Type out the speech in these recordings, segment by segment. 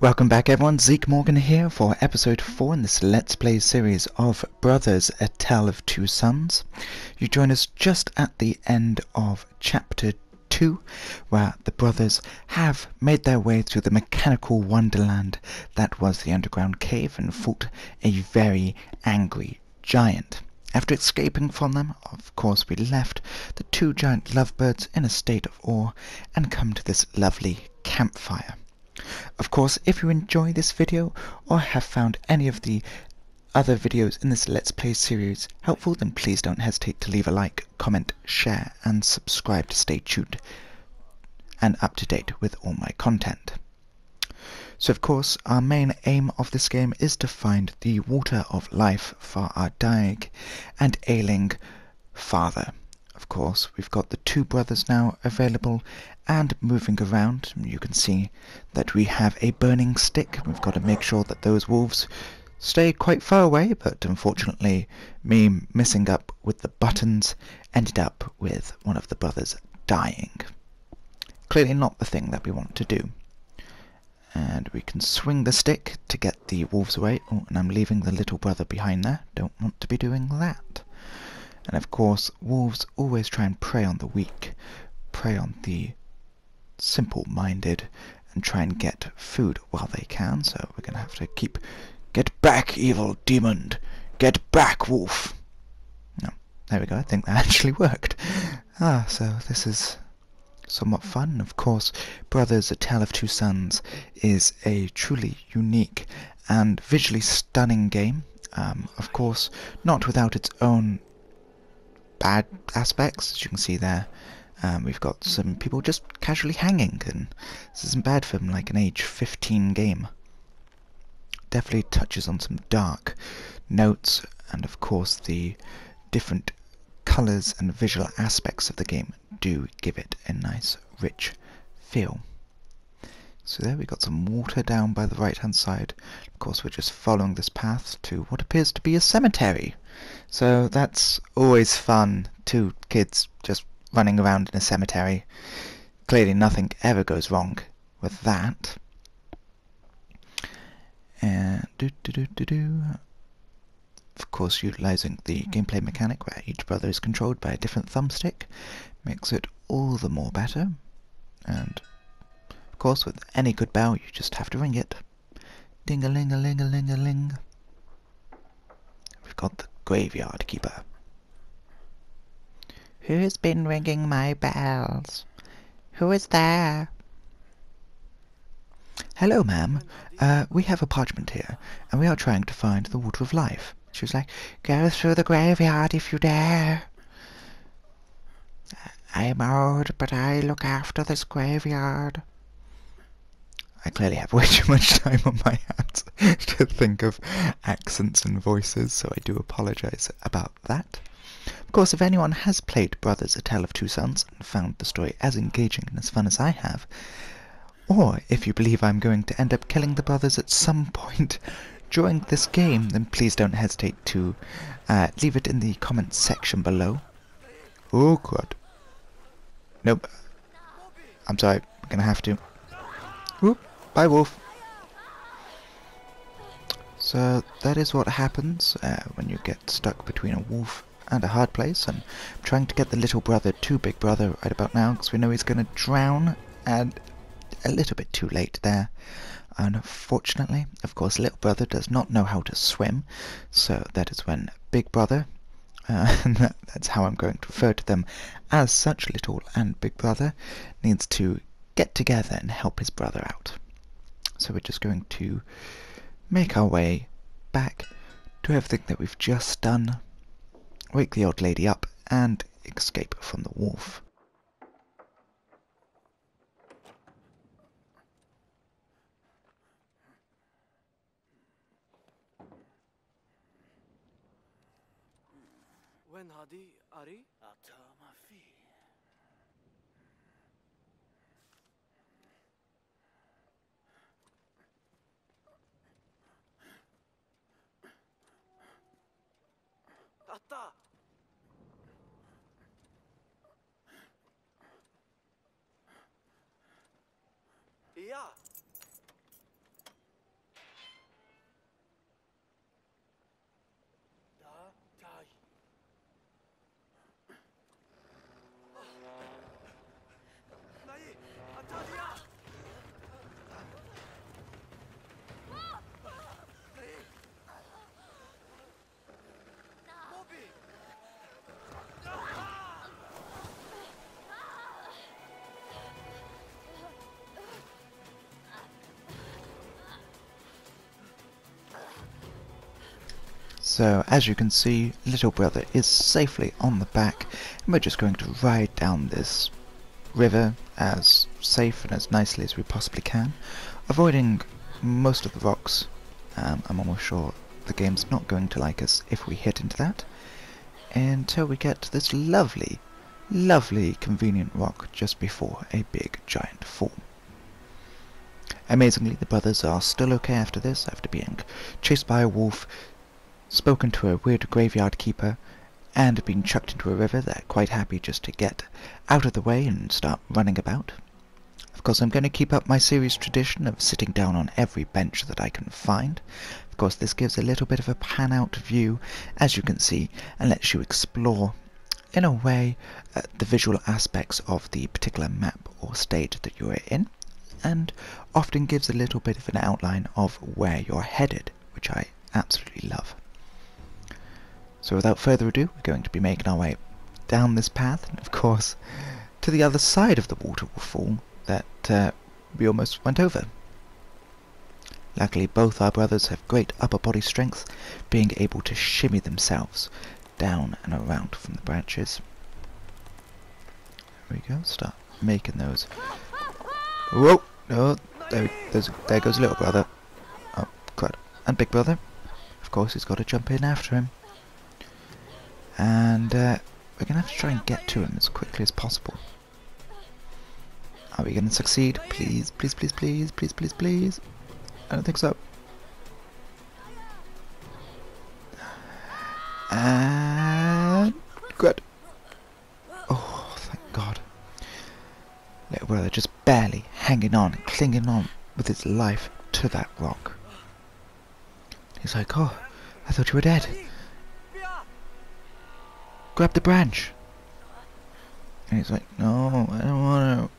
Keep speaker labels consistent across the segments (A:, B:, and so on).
A: Welcome back everyone, Zeke Morgan here for episode 4 in this Let's Play series of Brothers, A Tale of Two Sons. You join us just at the end of chapter 2, where the brothers have made their way through the mechanical wonderland that was the underground cave and fought a very angry giant. After escaping from them, of course we left the two giant lovebirds in a state of awe and come to this lovely campfire. Of course, if you enjoy this video or have found any of the other videos in this Let's Play series helpful, then please don't hesitate to leave a like, comment, share, and subscribe to stay tuned and up to date with all my content. So of course, our main aim of this game is to find the water of life for our dying and ailing father. Of course, we've got the two brothers now available and moving around. You can see that we have a burning stick. We've got to make sure that those wolves stay quite far away, but unfortunately, me messing up with the buttons ended up with one of the brothers dying. Clearly not the thing that we want to do. And we can swing the stick to get the wolves away. Oh, and I'm leaving the little brother behind there. Don't want to be doing that. And of course, wolves always try and prey on the weak, prey on the simple-minded, and try and get food while they can. So we're going to have to keep... Get back, evil demon! Get back, wolf! No, there we go. I think that actually worked. Ah, so this is somewhat fun. Of course, Brothers, A Tale of Two Sons is a truly unique and visually stunning game. Um, of course, not without its own bad aspects, as you can see there. Um, we've got some people just casually hanging, and this isn't bad for like an age 15 game. Definitely touches on some dark notes, and of course the different colours and visual aspects of the game do give it a nice, rich feel. So there we've got some water down by the right hand side. Of course we're just following this path to what appears to be a cemetery. So that's always fun. Two kids just running around in a cemetery. Clearly nothing ever goes wrong with that. And do do do do do. Of course, utilizing the gameplay mechanic where each brother is controlled by a different thumbstick makes it all the more better. And of course, with any good bell, you just have to ring it. Ding a ling a ling a ling a ling. We've got the graveyard keeper. Who's been ringing my bells? Who is there? Hello, ma'am. Uh, we have a parchment here, and we are trying to find the water of life. She was like, Go through the graveyard if you dare. I'm old, but I look after this graveyard. I clearly have way too much time on my hands to think of accents and voices, so I do apologise about that. Of course, if anyone has played Brothers, A Tale of Two Sons and found the story as engaging and as fun as I have, or if you believe I'm going to end up killing the brothers at some point during this game, then please don't hesitate to uh, leave it in the comments section below. Oh god. Nope. I'm sorry, I'm gonna have to. Bye, wolf. So that is what happens uh, when you get stuck between a wolf and a hard place. And I'm trying to get the little brother to Big Brother right about now because we know he's going to drown. And a little bit too late there. Unfortunately, of course, little brother does not know how to swim. So that is when Big Brother, uh, that, that's how I'm going to refer to them as such, little and Big Brother, needs to get together and help his brother out. So we're just going to make our way back to everything that we've just done, wake the old lady up, and escape from the wolf.
B: あ
C: った。
A: So, as you can see, little brother is safely on the back, and we're just going to ride down this river as safe and as nicely as we possibly can, avoiding most of the rocks. Um, I'm almost sure the game's not going to like us if we hit into that, until we get to this lovely, lovely convenient rock just before a big giant fall. Amazingly, the brothers are still okay after this, after being chased by a wolf, spoken to a weird graveyard keeper, and being chucked into a river. They're quite happy just to get out of the way and start running about. Of course, I'm going to keep up my series tradition of sitting down on every bench that I can find. Of course, this gives a little bit of a pan-out view, as you can see, and lets you explore, in a way, uh, the visual aspects of the particular map or state that you're in and often gives a little bit of an outline of where you're headed, which I absolutely love. So without further ado, we're going to be making our way down this path, and of course, to the other side of the waterfall that uh, we almost went over. Luckily, both our brothers have great upper body strength, being able to shimmy themselves down and around from the branches. There we go, start making those. Whoa! No, there, there goes little brother. Oh, crud. And big brother. Of course, he's got to jump in after him. And uh, we're going to have to try and get to him as quickly as possible. Are we going to succeed? Please, please, please, please, please, please, please. I don't think so. And... Good. Oh, thank God. Little brother just barely hanging on, clinging on with his life to that rock. He's like, oh, I thought you were dead. Grab the branch. And he's like, no, I don't want to.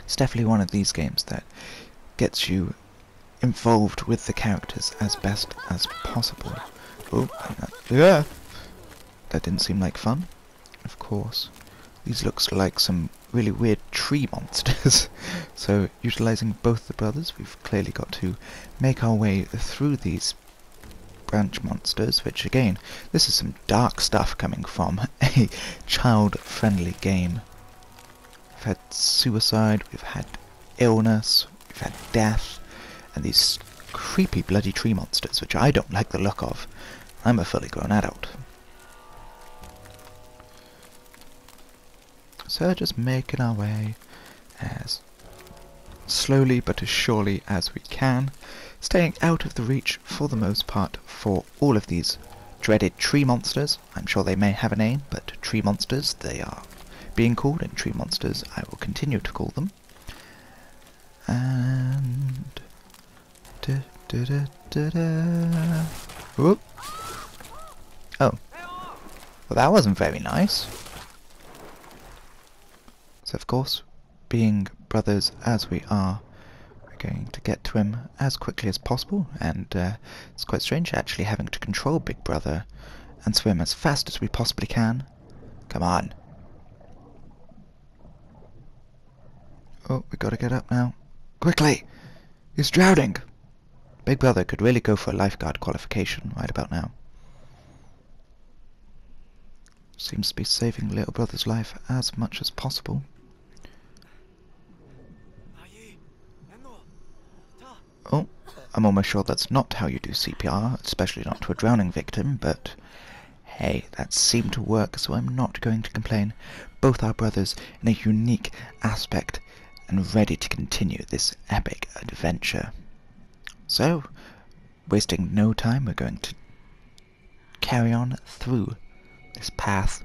A: It's definitely one of these games that gets you involved with the characters as best as possible. Oh, yeah. That didn't seem like fun. Of course. These looks like some really weird tree monsters. so, utilizing both the brothers, we've clearly got to make our way through these branch monsters, which again, this is some dark stuff coming from a child-friendly game. We've had suicide, we've had illness, we've had death, and these creepy bloody tree monsters, which I don't like the look of. I'm a fully grown adult. So just making our way as slowly but as surely as we can, staying out of the reach for the most part for all of these dreaded tree monsters. I'm sure they may have a name, but tree monsters they are being called, and tree monsters I will continue to call them. And... Da, da, da, da, da. Whoop. Oh. Well, that wasn't very nice. So of course, being brothers as we are, going to get to him as quickly as possible, and uh, it's quite strange actually having to control Big Brother and swim as fast as we possibly can. Come on. Oh, we gotta get up now. Quickly! He's drowning! Big Brother could really go for a lifeguard qualification right about now. Seems to be saving Little Brother's life as much as possible. Oh, I'm almost sure that's not how you do CPR, especially not to a drowning victim, but hey, that seemed to work, so I'm not going to complain. Both our brothers in a unique aspect and ready to continue this epic adventure. So, wasting no time, we're going to carry on through this path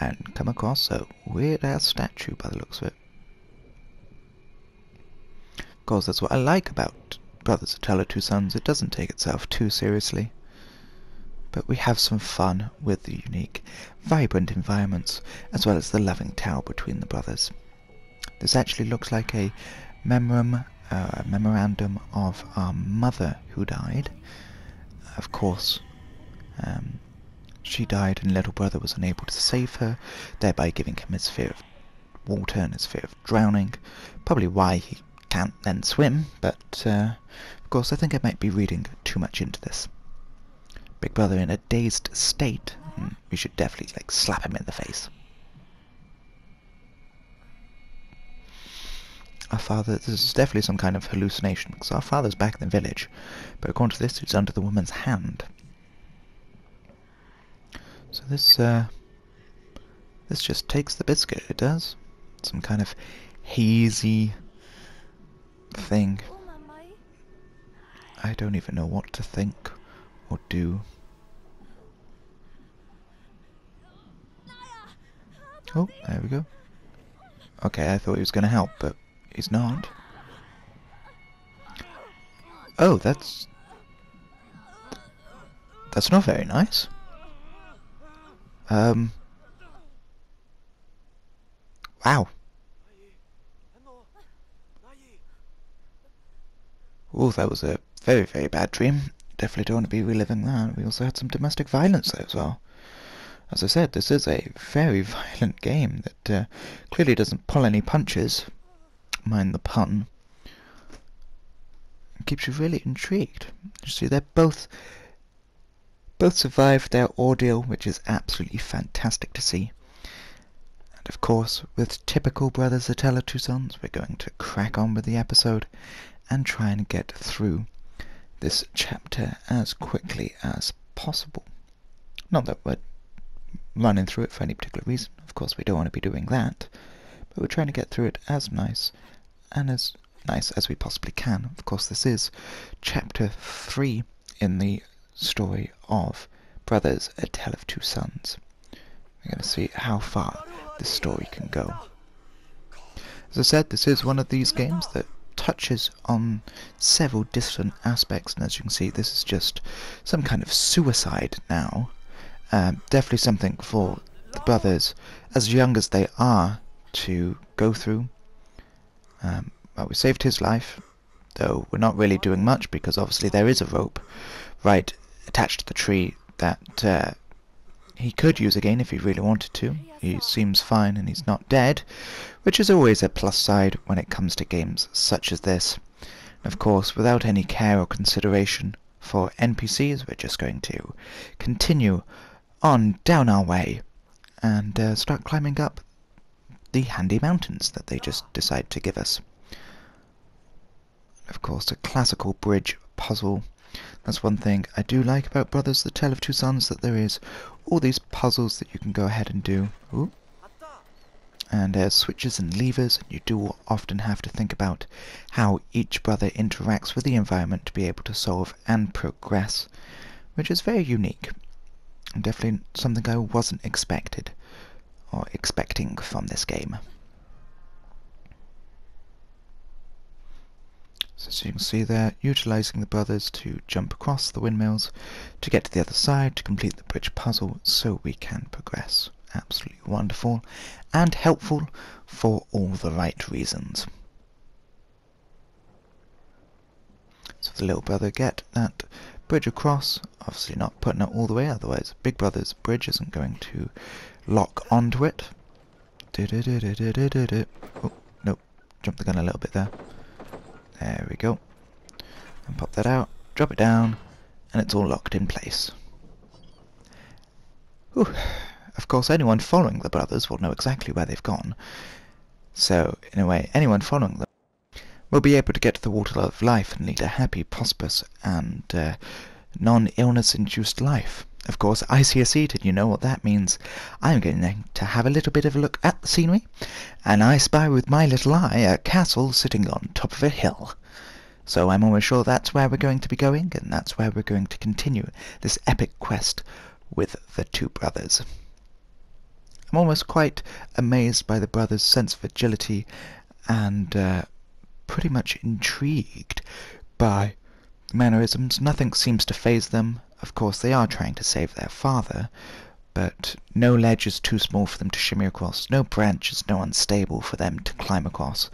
A: and come across a weird-ass statue by the looks of it course, that's what I like about Brothers A of Two Sons. It doesn't take itself too seriously. But we have some fun with the unique, vibrant environments, as well as the loving tale between the brothers. This actually looks like a memorandum, uh, memorandum of our mother who died. Of course, um, she died and little brother was unable to save her, thereby giving him his fear of water and his fear of drowning, probably why he can't then swim, but uh, of course, I think I might be reading too much into this. Big Brother in a dazed state. Mm, we should definitely, like, slap him in the face. Our father, this is definitely some kind of hallucination, because our father's back in the village, but according to this, he's under the woman's hand. So this, uh, this just takes the biscuit, it does. Some kind of hazy thing. I don't even know what to think or do. Oh, there we go. Okay, I thought he was going to help, but he's not. Oh, that's... That's not very nice. Um... Wow. Oh, that was a very, very bad dream. Definitely don't want to be reliving that. We also had some domestic violence there as well. As I said, this is a very violent game that uh, clearly doesn't pull any punches. Mind the pun. It keeps you really intrigued. You see, they're both both survived their ordeal, which is absolutely fantastic to see. And of course, with typical Brothers A Tale of Two Sons, we're going to crack on with the episode and try and get through this chapter as quickly as possible. Not that we're running through it for any particular reason, of course we don't want to be doing that, but we're trying to get through it as nice and as nice as we possibly can. Of course this is chapter 3 in the story of Brothers, A Tale of Two Sons. We're going to see how far this story can go. As I said, this is one of these games that touches on several different aspects, and as you can see, this is just some kind of suicide now. Um, definitely something for the brothers, as young as they are, to go through. Um, well, we saved his life, though we're not really doing much because obviously there is a rope right attached to the tree that uh, he could use again if he really wanted to. He seems fine and he's not dead, which is always a plus side when it comes to games such as this. Of course, without any care or consideration for NPCs, we're just going to continue on down our way and uh, start climbing up the handy mountains that they just decide to give us. Of course, a classical bridge puzzle that's one thing I do like about Brothers, The Tale of Two Sons, that there is all these puzzles that you can go ahead and do. Ooh. And there's switches and levers, and you do often have to think about how each brother interacts with the environment to be able to solve and progress, which is very unique. And definitely something I wasn't expected, or expecting from this game. So as you can see there, utilising the brothers to jump across the windmills to get to the other side to complete the bridge puzzle so we can progress. Absolutely wonderful and helpful for all the right reasons. So the little brother get that bridge across, obviously not putting it all the way, otherwise Big Brother's bridge isn't going to lock onto it. Oh, nope, jumped the gun a little bit there. There we go. And pop that out, drop it down, and it's all locked in place. Whew. Of course, anyone following the brothers will know exactly where they've gone. So, in a way, anyone following them will be able to get to the water of life and lead a happy, prosperous, and uh, non-illness-induced life. Of course, I see a seat, and you know what that means. I'm going to have a little bit of a look at the scenery, and I spy with my little eye a castle sitting on top of a hill. So I'm almost sure that's where we're going to be going, and that's where we're going to continue this epic quest with the two brothers. I'm almost quite amazed by the brothers' sense of agility and uh, pretty much intrigued by mannerisms. Nothing seems to faze them, of course, they are trying to save their father, but no ledge is too small for them to shimmy across, no branch is no unstable for them to climb across,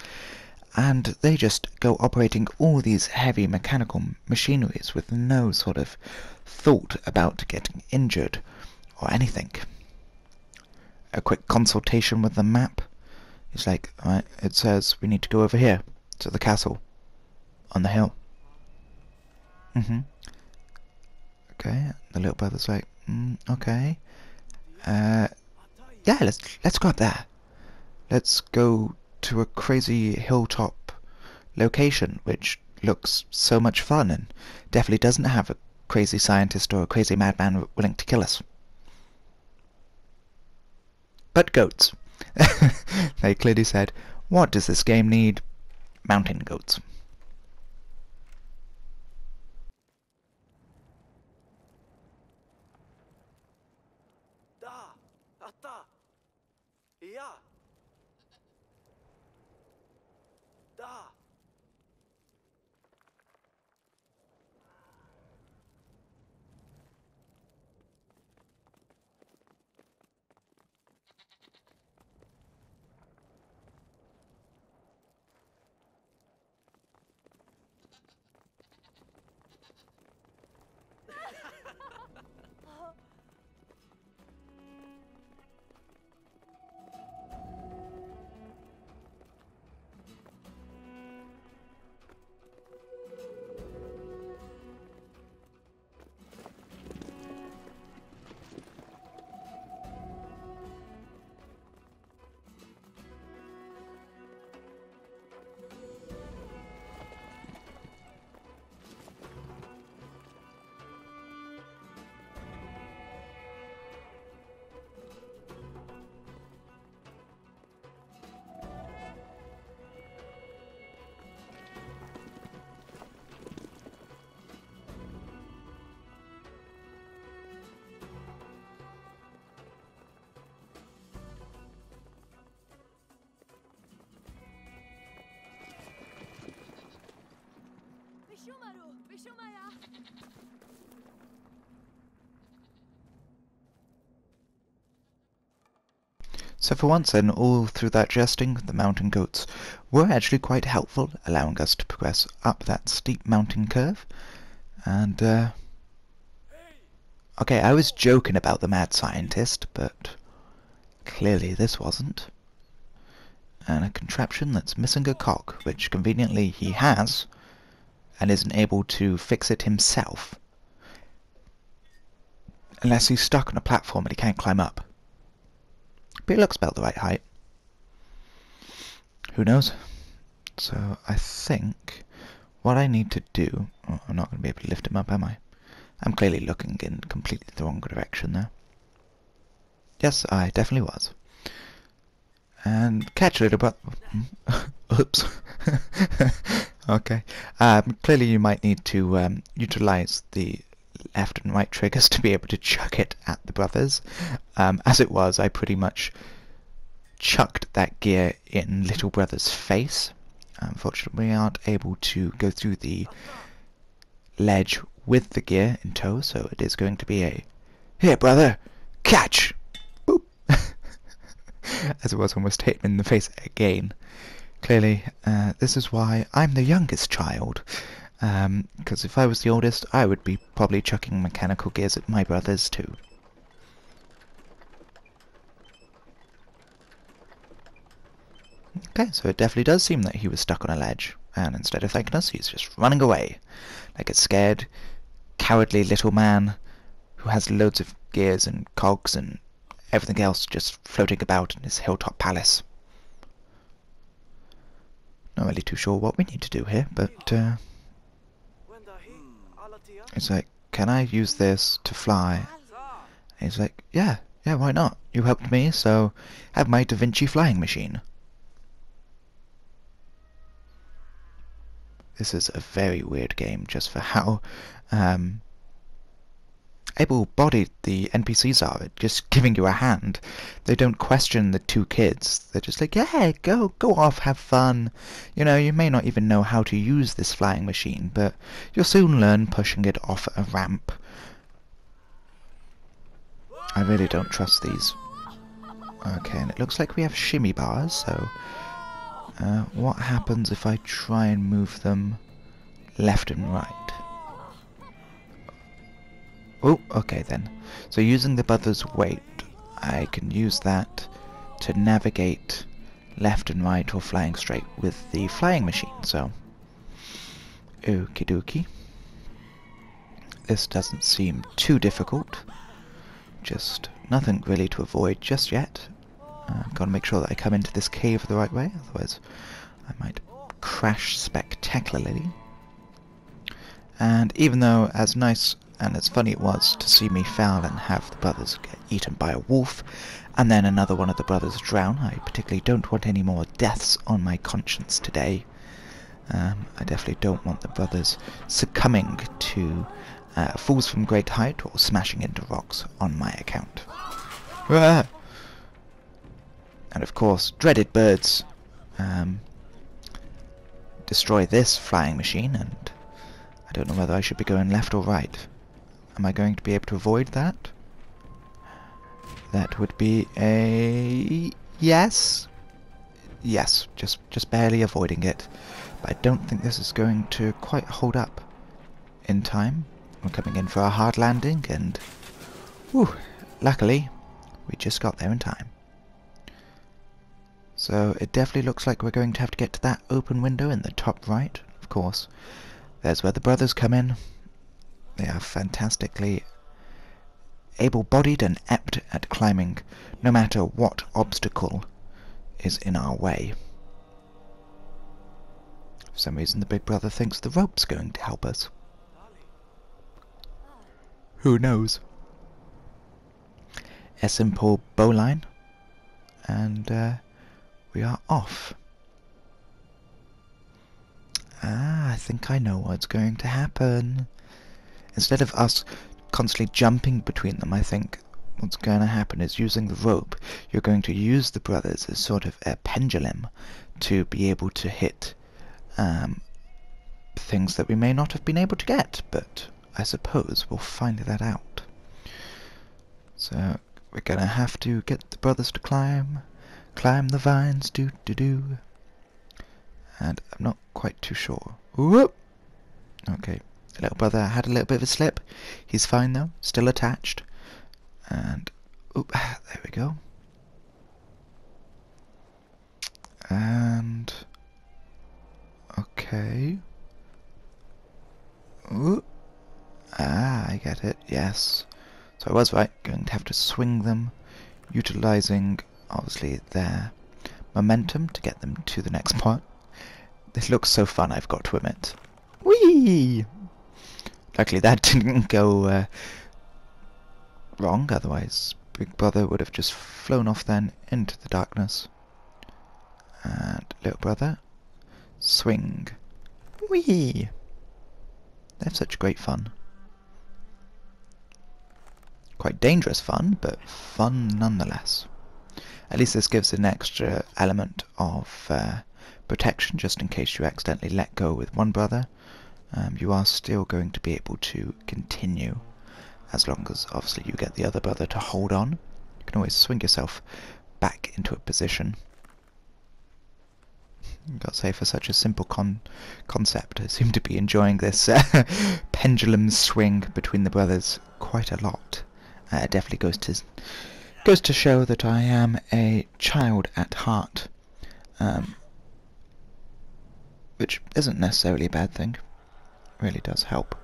A: and they just go operating all these heavy mechanical machineries with no sort of thought about getting injured or anything. A quick consultation with the map. It's like, right, it says we need to go over here to the castle on the hill. Mm-hmm. Okay, the little brother's like, mm, okay. Uh, yeah, let's let's go up there. Let's go to a crazy hilltop location, which looks so much fun and definitely doesn't have a crazy scientist or a crazy madman willing to kill us. But goats. they clearly said, what does this game need? Mountain goats.
C: Da, atta, ja.
A: So for once then, all through that jesting, the mountain goats were actually quite helpful, allowing us to progress up that steep mountain curve. And, uh... Okay, I was joking about the mad scientist, but clearly this wasn't. And a contraption that's missing a cog, which conveniently he has, and isn't able to fix it himself. Unless he's stuck on a platform and he can't climb up. But it looks about the right height. Who knows? So I think what I need to do... Oh, I'm not going to be able to lift him up, am I? I'm clearly looking in completely the wrong direction there. Yes, I definitely was. And catch little brother... Oops. okay. Um, clearly you might need to um, utilize the left and right triggers to be able to chuck it at the brothers. Um, as it was, I pretty much chucked that gear in little brother's face. Unfortunately, we aren't able to go through the ledge with the gear in tow, so it is going to be a Here, brother! Catch! Boop! As it was almost hit him in the face again. Clearly, uh, this is why I'm the youngest child. Because if I was the oldest, I would be probably chucking mechanical gears at my brothers too. Okay, so it definitely does seem that he was stuck on a ledge, and instead of thanking us, he's just running away, like a scared, cowardly little man who has loads of gears and cogs and everything else just floating about in his hilltop palace. Not really too sure what we need to do here, but uh, it's like, can I use this to fly? And he's like, yeah, yeah, why not? You helped me, so have my Da Vinci flying machine. This is a very weird game just for how um, able-bodied the NPCs are. Just giving you a hand. They don't question the two kids. They're just like, yeah, go, go off, have fun. You know, you may not even know how to use this flying machine, but you'll soon learn pushing it off a ramp. I really don't trust these. Okay, and it looks like we have shimmy bars, so... Uh, what happens if I try and move them left and right? Oh, okay then. So using the brother's weight, I can use that to navigate left and right or flying straight with the flying machine, so... Okie dokie. this doesn't seem too difficult. Just nothing really to avoid just yet. Uh, gotta make sure that I come into this cave the right way, otherwise I might crash spectacularly. And even though as nice and as funny it was to see me fail and have the brothers get eaten by a wolf, and then another one of the brothers drown, I particularly don't want any more deaths on my conscience today. Um, I definitely don't want the brothers succumbing to uh, falls from great height or smashing into rocks on my account. Ah! And of course, dreaded birds um, destroy this flying machine, and I don't know whether I should be going left or right. Am I going to be able to avoid that? That would be a yes. Yes, just just barely avoiding it. But I don't think this is going to quite hold up in time. We're coming in for a hard landing, and whew, luckily we just got there in time. So it definitely looks like we're going to have to get to that open window in the top right, of course. There's where the brothers come in. They are fantastically able-bodied and apt at climbing, no matter what obstacle is in our way. For some reason the big brother thinks the rope's going to help us. Who knows? A simple bowline, and uh, we are off. Ah, I think I know what's going to happen. Instead of us constantly jumping between them, I think what's going to happen is using the rope, you're going to use the brothers as sort of a pendulum to be able to hit um, things that we may not have been able to get, but I suppose we'll find that out. So we're going to have to get the brothers to climb, climb the vines, do do do. And I'm not quite too sure. Whoop! Okay, little brother had a little bit of a slip. He's fine though, still attached. And, oop, there we go. And, okay. Ooh. Ah, I get it, yes. So I was right, going to have to swing them, utilizing, obviously, their momentum to get them to the next part. This looks so fun, I've got to admit. Whee! Luckily that didn't go uh, wrong, otherwise Big Brother would have just flown off then into the darkness. And Little Brother, swing. Whee! They have such great fun. Quite dangerous fun, but fun nonetheless. At least this gives an extra element of uh, protection, just in case you accidentally let go with one brother. Um, you are still going to be able to continue, as long as obviously you get the other brother to hold on. You can always swing yourself back into a position. I've got to say, for such a simple con concept, I seem to be enjoying this uh, pendulum swing between the brothers quite a lot. Uh, it definitely goes to goes to show that I am a child at heart, um, which isn't necessarily a bad thing. Really does help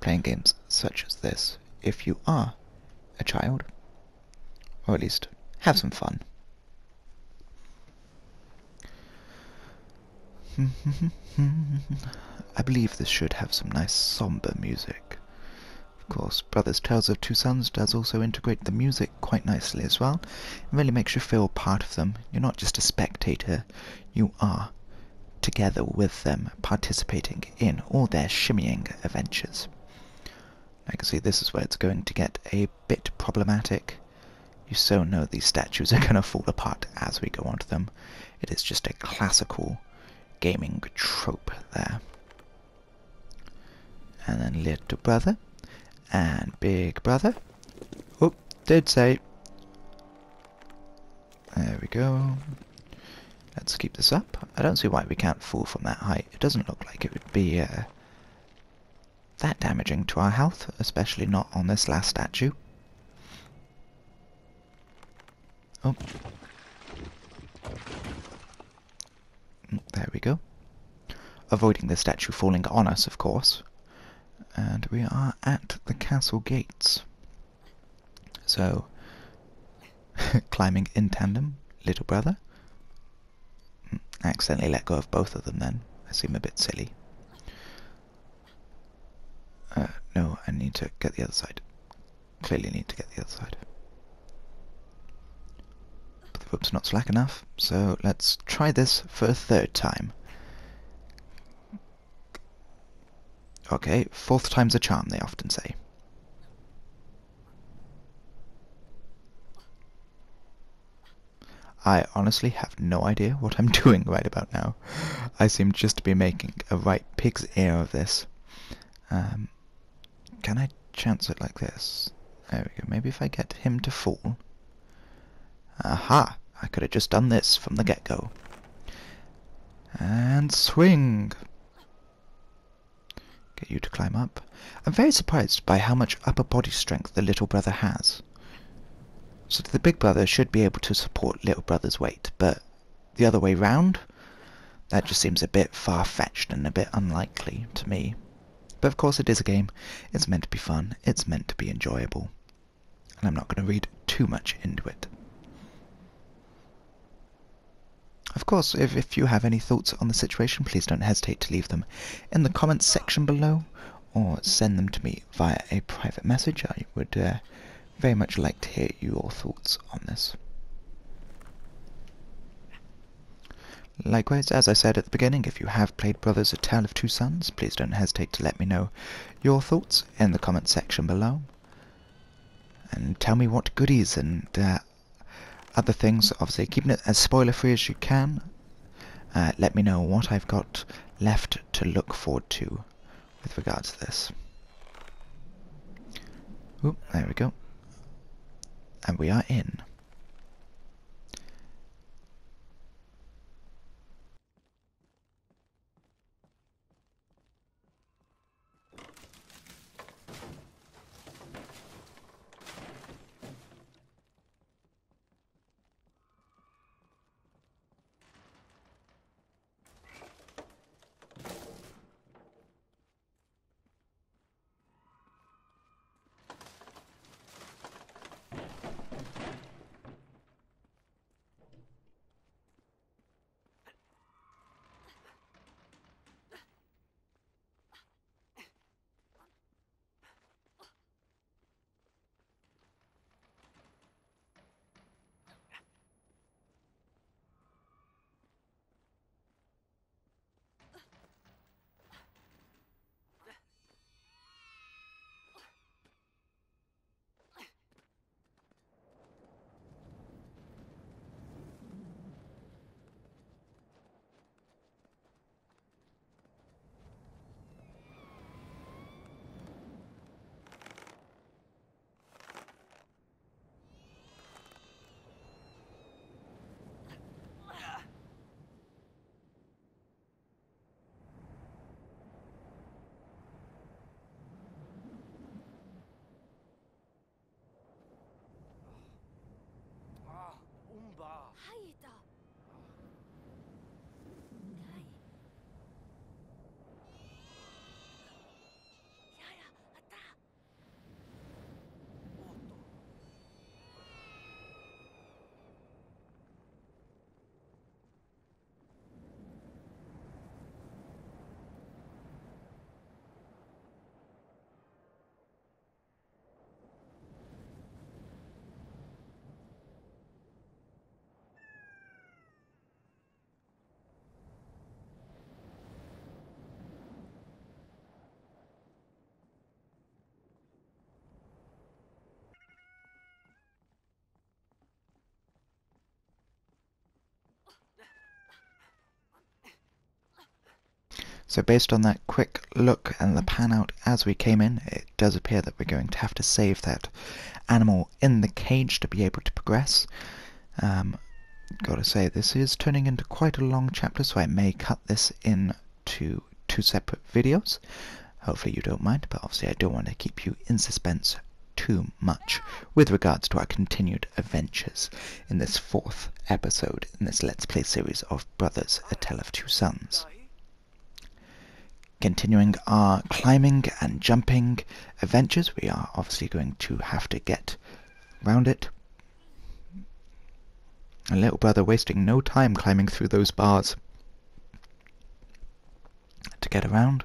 A: playing games such as this if you are a child, or at least have some fun. I believe this should have some nice somber music. Of course, Brothers Tales of Two Sons does also integrate the music quite nicely as well. It really makes you feel part of them. You're not just a spectator, you are together with them, participating in all their shimmying adventures. I can see this is where it's going to get a bit problematic. You so know these statues are going to fall apart as we go onto them. It is just a classical gaming trope there. And then little brother and big brother. Oh, did say. There we go. Let's keep this up. I don't see why we can't fall from that height. It doesn't look like it would be uh, that damaging to our health, especially not on this last statue. Oh. Mm, there we go. Avoiding the statue falling on us, of course. And we are at the castle gates. So, climbing in tandem, little brother. Accidentally let go of both of them then. I seem a bit silly. Uh, no, I need to get the other side. Clearly need to get the other side. But the rope's not slack enough, so let's try this for a third time. Okay, fourth time's a charm, they often say. I honestly have no idea what I'm doing right about now. I seem just to be making a right pig's ear of this. Um, can I chance it like this? There we go. Maybe if I get him to fall. Aha! I could have just done this from the get-go. And swing! Get you to climb up. I'm very surprised by how much upper body strength the little brother has. So the big brother should be able to support little brother's weight, but the other way round? That just seems a bit far-fetched and a bit unlikely to me. But of course it is a game. It's meant to be fun. It's meant to be enjoyable. And I'm not going to read too much into it. Of course, if, if you have any thoughts on the situation, please don't hesitate to leave them in the comments section below or send them to me via a private message. I would uh, very much like to hear your thoughts on this. Likewise, as I said at the beginning, if you have played Brothers A Tale of Two Sons, please don't hesitate to let me know your thoughts in the comments section below. And tell me what goodies and uh, other things, obviously keeping it as spoiler free as you can. Uh, let me know what I've got left to look forward to with regards to this. Oop, there we go. And we are in. So based on that quick look and the pan out as we came in, it does appear that we're going to have to save that animal in the cage to be able to progress. Um, gotta say, this is turning into quite a long chapter, so I may cut this into two separate videos. Hopefully you don't mind, but obviously I don't want to keep you in suspense too much with regards to our continued adventures in this fourth episode in this Let's Play series of Brothers, A Tale of Two Sons. Continuing our climbing and jumping adventures. We are obviously going to have to get round it. And little brother wasting no time climbing through those bars to get around.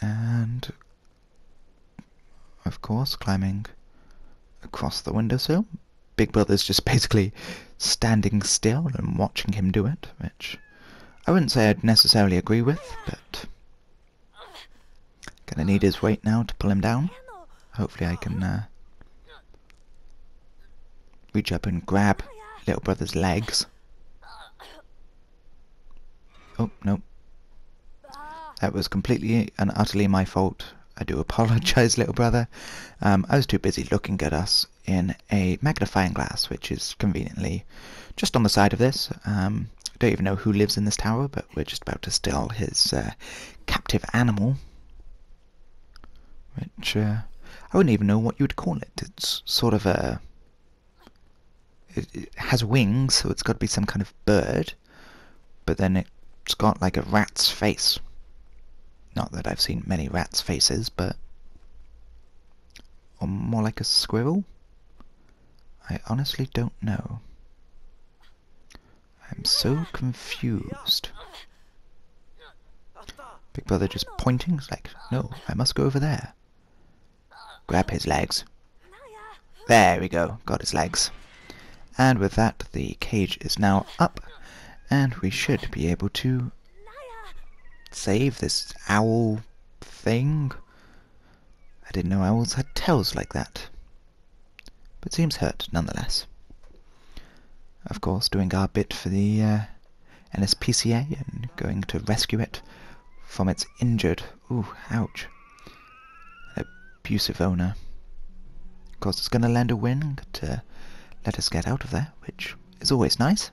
A: And of course climbing across the windowsill. Big brother's just basically standing still and watching him do it, which I wouldn't say I'd necessarily agree with, but gonna need his weight now to pull him down. Hopefully I can uh, reach up and grab little brother's legs. Oh, no. That was completely and utterly my fault. I do apologize, little brother. Um, I was too busy looking at us in a magnifying glass, which is conveniently just on the side of this. Um, don't even know who lives in this tower, but we're just about to steal his uh, captive animal. Which, uh, I wouldn't even know what you would call it. It's sort of a... It, it has wings, so it's got to be some kind of bird. But then it's got like a rat's face. Not that I've seen many rats' faces, but... Or more like a squirrel? I honestly don't know. I'm so confused. Big Brother just pointing, like, no, I must go over there. Grab his legs. There we go, got his legs. And with that, the cage is now up, and we should be able to save this owl thing. I didn't know owls had tails like that. But seems hurt nonetheless. Of course, doing our bit for the uh, NSPCA and going to rescue it from its injured, ooh, ouch, abusive owner. Of course, it's going to lend a wing to let us get out of there, which is always nice.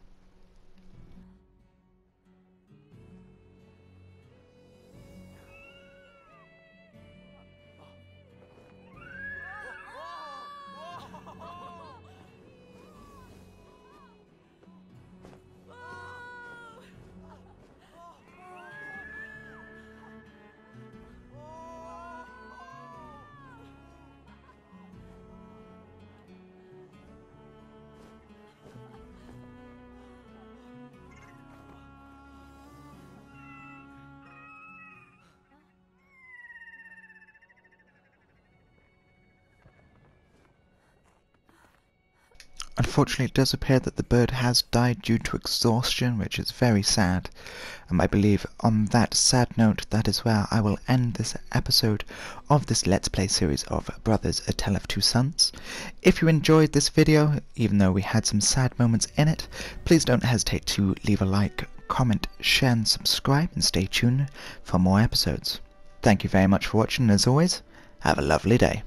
A: Unfortunately, it does appear that the bird has died due to exhaustion, which is very sad. And I believe on that sad note, that is where I will end this episode of this Let's Play series of Brothers A Tale of Two Sons. If you enjoyed this video, even though we had some sad moments in it, please don't hesitate to leave a like, comment, share and subscribe and stay tuned for more episodes. Thank you very much for watching as always, have a lovely day.